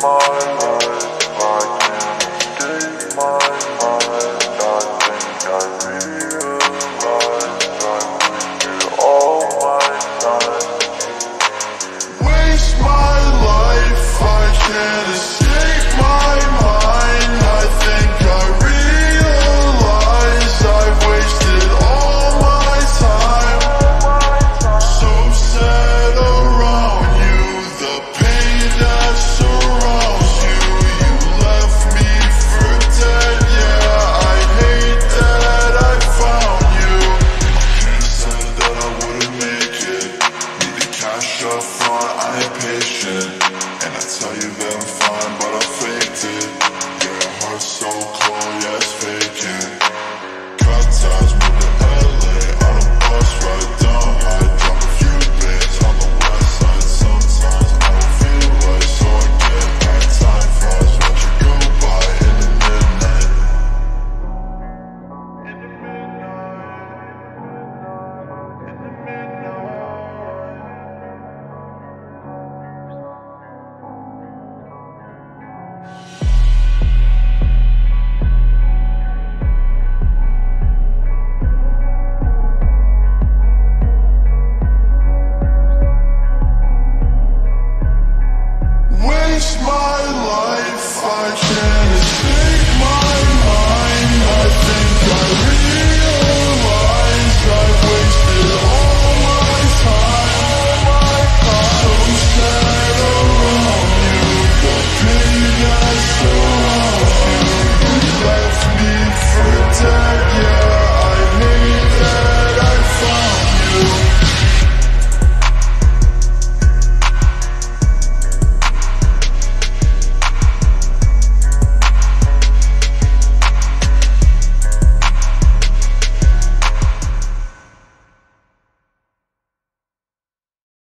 my